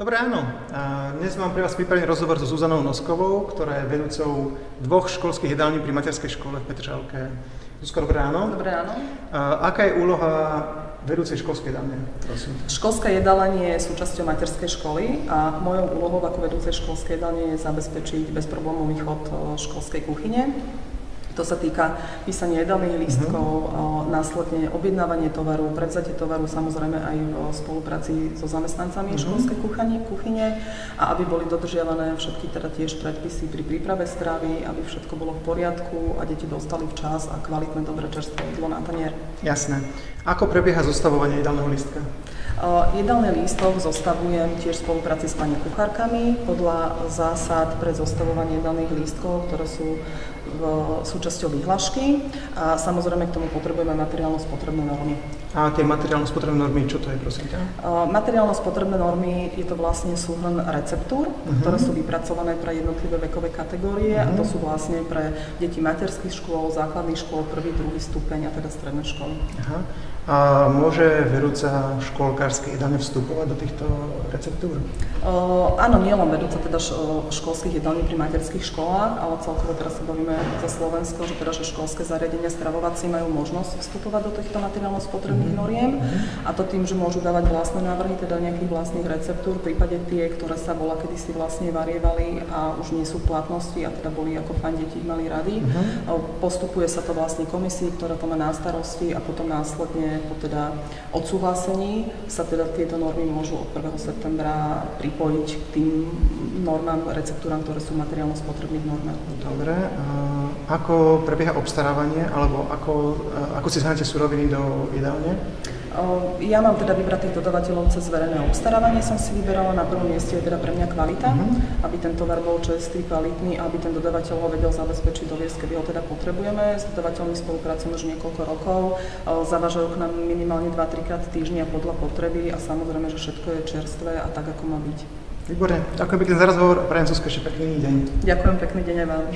Dobré ráno. Dnes mám pre vás pripravený rozhovor so Zuzanou Noskovou, ktorá je vedúcou dvoch školských jedální pri materskej škole v Petržalke. Zuzka, dobré ráno. Dobré ráno. Aká je úloha vedúcej školskej jedálne, prosím? Školská jedálenie je súčasťou materskej školy a mojou úlohou ako vedúcej školskej jedálne je zabezpečiť bezproblémový chod školskej kuchyne to sa týka písania jedálnych lístkov, uh-huh. následne objednávanie tovaru, prevzatie tovaru samozrejme aj v spolupráci so zamestnancami uh-huh. školskej kuchyne, kuchyne a aby boli dodržiavané všetky teda tiež predpisy pri príprave stravy, aby všetko bolo v poriadku a deti dostali včas a kvalitné, dobré čerstvé jedlo na tanier. Jasné. Ako prebieha zostavovanie jedálneho lístka? Jedálny lístok zostavujem tiež v spolupráci s pani kuchárkami podľa zásad pre zostavovanie jedálnych lístkov, ktoré sú v súčasťou vyhlášky a samozrejme k tomu potrebujeme materiálno-spotrebné normy. A tie materiálno-spotrebné normy, čo to je, prosím ťa? Materiálno-spotrebné normy je to vlastne súhrn receptúr, uh-huh. ktoré sú vypracované pre jednotlivé vekové kategórie uh-huh. a to sú vlastne pre deti materských škôl, základných škôl, prvý, druhý stupeň a teda stredné školy. Aha. A môže vedúca školkárskej jedálne vstupovať do týchto receptúr? Uh, áno, nielen vedúca teda školských jedální pri materských školách, ale celkovo teraz sa bavíme za Slovensko, že teda, že školské zariadenia stravovací majú možnosť vstupovať do týchto materiálno-spotrebných mm-hmm. noriem a to tým, že môžu dávať vlastné návrhy, teda nejakých vlastných receptúr, v prípade tie, ktoré sa bola kedysi vlastne varievali a už nie sú v platnosti a teda boli ako fajn deti mali rady. Mm-hmm. Postupuje sa to vlastne komisii, ktorá to má na starosti a potom následne po teda odsúhlasení sa teda tieto normy môžu od 1. septembra pripojiť k tým normám, receptúram, ktoré sú materiálno spotrebných normách. Dobre. Ako prebieha obstarávanie, alebo ako, ako si zháňate suroviny do jedálne? Ja mám teda vybratých dodavateľov cez verejné obstarávanie, som si vyberala, na prvom mieste je teda pre mňa kvalita, uh-huh. aby ten tovar bol čerstvý, kvalitný aby ten dodavateľ ho vedel zabezpečiť doviesť, kedy ho teda potrebujeme. S dodavateľmi spolupracujeme už niekoľko rokov, zavažajú k nám minimálne 2-3 krát týždňa podľa potreby a samozrejme, že všetko je čerstvé a tak, ako má byť. Výborne, ďakujem pekne za rozhovor a prajem ešte pekný deň. Ďakujem, pekný deň aj vám.